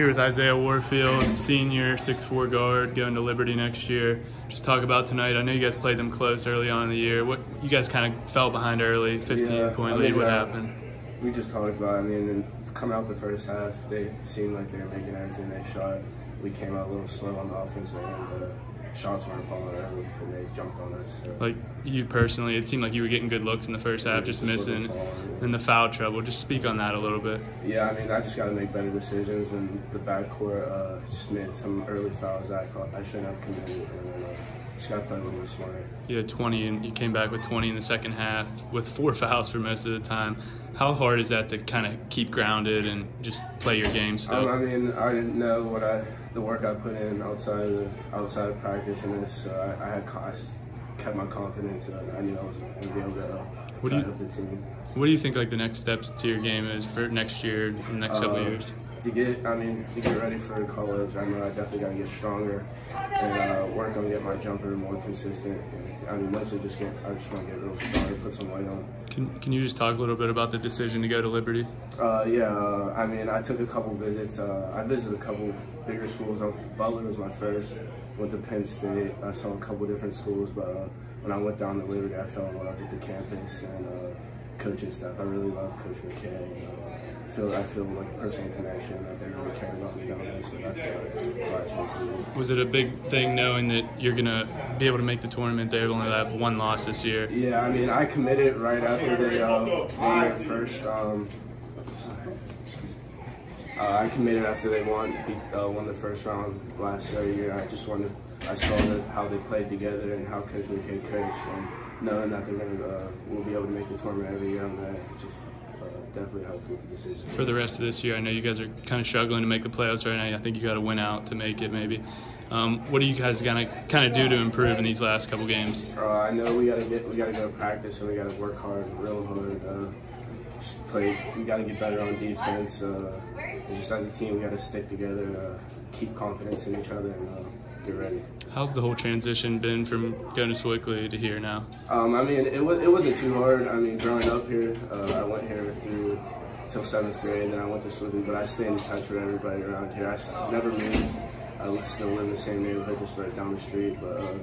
Here with Isiah Warfield, senior, 6'4 guard, going to Liberty next year. Just talk about tonight. I know you guys played them close early on in the year. What you guys kind of fell behind early, 15 Yeah, point I lead. mean, What happened? We just talked about. it. I mean, coming out the first half, they seemed like they were making everything they shot. We came out a little slow on the offensive end. Uh, shots weren't falling early, and they jumped on us. So. Like you personally, it seemed like you were getting good looks in the first half, just Just missing, falling, yeah. and the foul trouble. Just speak on that a little bit. Yeah, I mean, I just got to make better decisions, and the backcourt uh, just made some early fouls that I, caught, I shouldn't have committed, and uh, just got to play a little bit smarter. You had 20, and you came back with 20 in the second half with four fouls for most of the time. How hard is that to kind of keep grounded and just play your game still? Um, I mean, I didn't know what I the work I put in outside of the, outside of practice and this. So I, I had I kept my confidence. And I knew I was going to be able to What do you- help the team. what do you think like the next steps to your game is for next year, next couple Uh, years? To get, I mean, to get ready for college, I know I definitely got to get stronger and uh, work on get my jumper more consistent. And, I mean, mostly just get, I just want to get real strong, put some weight on. Can, can you just talk a little bit about the decision to go to Liberty? Uh, yeah, uh, I mean, I took a couple visits. Uh, I visited a couple bigger schools. Uh, Butler was my first. Went to Penn State. I saw a couple different schools, but uh, when I went down to Liberty, I fell in love with the campus and uh, coaching staff. I really love Coach McKay. And, uh, feel I feel like a personal connection that they really care about me down there. So that's why, that's why I chose. Was it a big thing knowing that you're gonna be able to make the tournament? They only have one loss this year. Yeah, I mean, I committed right after they uh, won their first. Um. Uh, I committed after they won uh, won the first round last uh, year. I just wanted. I saw that how they played together and how Coach McKay coached, and knowing that they're gonna uh, will be able to make the tournament every year on that, it just uh, definitely helped with the decision. For the rest of this year, I know you guys are kind of struggling to make the playoffs right now. I think you got to win out to make it, maybe. Um, what are you guys gonna kind of do to improve in these last couple games? Uh, I know we gotta get we gotta go to practice and we gotta work hard, real hard. Uh, play. We gotta get better on defense. Uh, just as a team, we gotta stick together, uh, keep confidence in each other, and uh, get ready. How's the whole transition been from going to Sewickley to here now? Um, I mean, it was it wasn't too hard. I mean, growing up here, uh, I went here through till seventh grade, and then I went to Sewickley, but I stayed in touch with everybody around here. I never moved. I was still in the same neighborhood, just right down the street, but. Uh,